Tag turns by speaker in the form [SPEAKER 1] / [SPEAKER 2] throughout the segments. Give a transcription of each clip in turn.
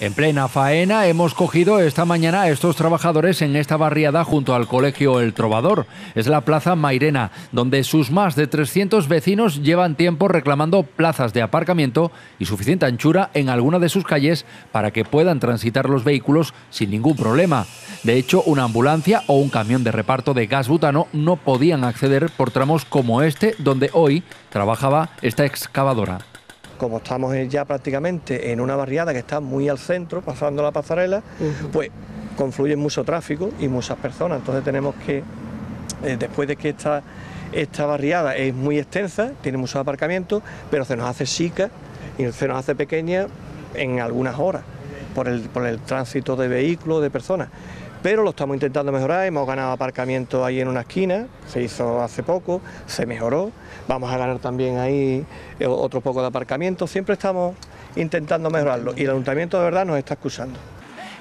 [SPEAKER 1] En plena faena hemos cogido esta mañana a estos trabajadores en esta barriada junto al colegio El Trovador. Es la Plaza Mairena, donde sus más de 300 vecinos llevan tiempo reclamando plazas de aparcamiento y suficiente anchura en alguna de sus calles para que puedan transitar los vehículos sin ningún problema. De hecho, una ambulancia o un camión de reparto de gas butano no podían acceder por tramos como este, donde hoy trabajaba esta excavadora
[SPEAKER 2] como estamos ya prácticamente en una barriada que está muy al centro, pasando la pasarela, pues confluye mucho tráfico y muchas personas. Entonces tenemos que, eh, después de que esta, esta barriada es muy extensa, tiene muchos aparcamientos, pero se nos hace chica y se nos hace pequeña en algunas horas por el, por el tránsito de vehículos, de personas pero lo estamos intentando mejorar, hemos ganado aparcamiento ahí en una esquina, se hizo hace poco, se mejoró, vamos a ganar también ahí eh, otro poco de aparcamiento, siempre estamos intentando mejorarlo y el ayuntamiento de verdad nos está escuchando.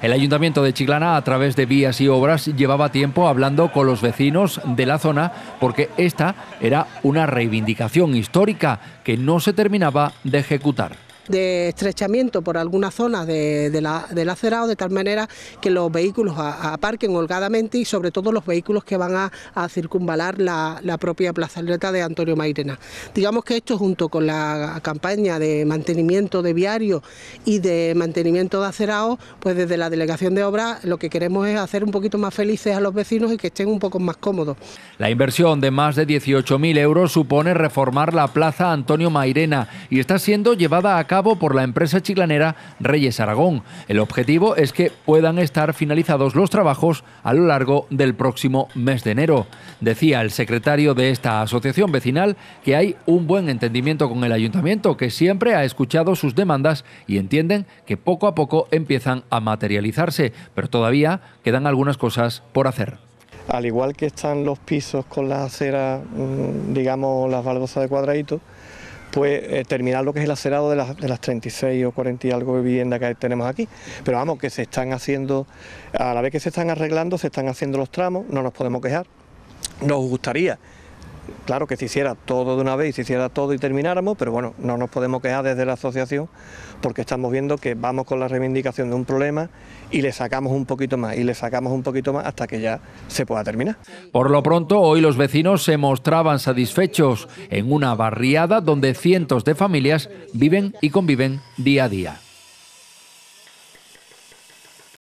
[SPEAKER 1] El Ayuntamiento de Chiclana, a través de vías y obras, llevaba tiempo hablando con los vecinos de la zona porque esta era una reivindicación histórica que no se terminaba de ejecutar
[SPEAKER 3] de estrechamiento por alguna zona de, la, del acerado, de tal manera que los vehículos aparquen holgadamente y sobre todo los vehículos que van a, circunvalar la, propia plazaleta de Antonio Mairena. Digamos que esto junto con la campaña de mantenimiento de viario y de mantenimiento de acerado, pues desde la Delegación de Obras lo que queremos es hacer un poquito más felices a los vecinos y que estén un poco más cómodos.
[SPEAKER 1] La inversión de más de 18.000 euros supone reformar la Plaza Antonio Mairena y está siendo llevada a cabo por la empresa chiclanera Reyes Aragón. El objetivo es que puedan estar finalizados los trabajos a lo largo del próximo mes de enero. Decía el secretario de esta asociación vecinal que hay un buen entendimiento con el ayuntamiento, que siempre ha escuchado sus demandas y entienden que poco a poco empiezan a materializarse, pero todavía quedan algunas cosas por hacer
[SPEAKER 2] al igual que están los pisos con las aceras, mm, digamos, las baldosas de cuadradito, pues eh, terminar lo que es el acerado de las, de las 36 o 40 y algo de vivienda que tenemos aquí. Pero vamos, que se están haciendo, a la vez que se están arreglando, se están haciendo los tramos, no nos podemos quejar. Nos gustaría claro que se hiciera todo de una vez se hiciera todo y termináramos, pero bueno, no nos podemos quejar desde la asociación porque estamos viendo que vamos con la reivindicación de un problema y le sacamos un poquito más y le sacamos un poquito más hasta que ya se pueda terminar.
[SPEAKER 1] Por lo pronto, hoy los vecinos se mostraban satisfechos en una barriada donde cientos de familias viven y conviven día a día.